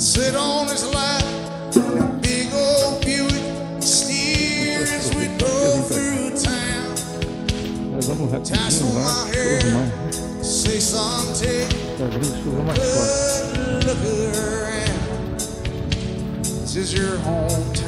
sit on his lap, big old Buick, steers we go through town. Tassel my hair, say something, good look around. This is your hometown.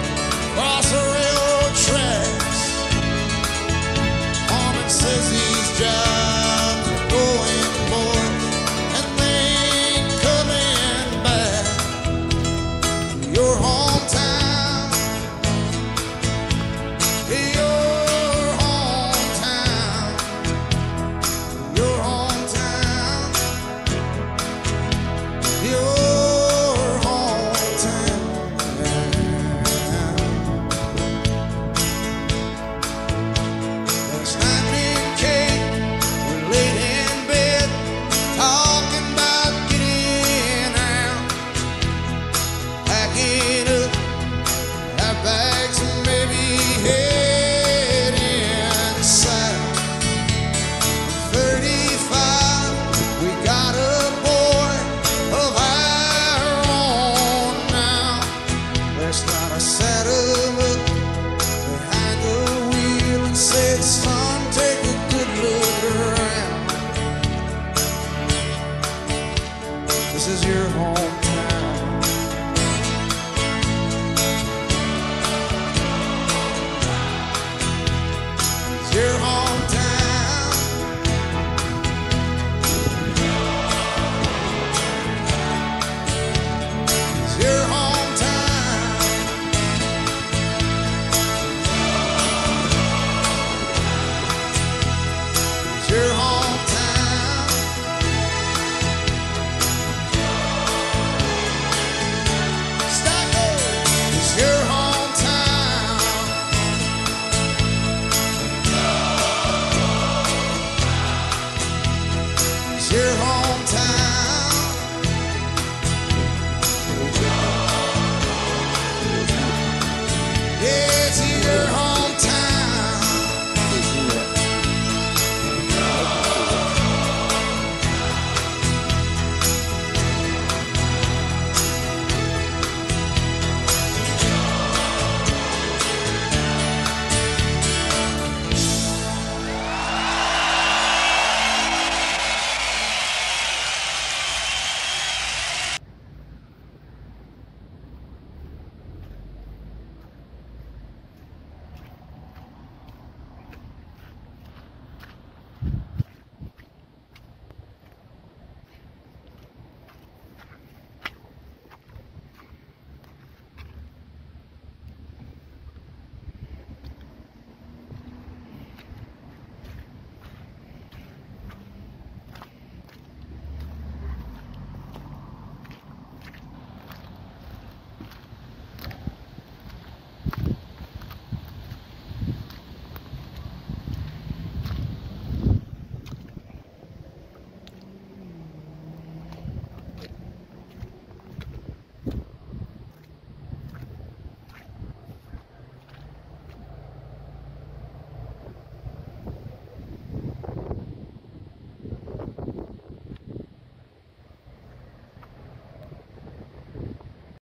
time.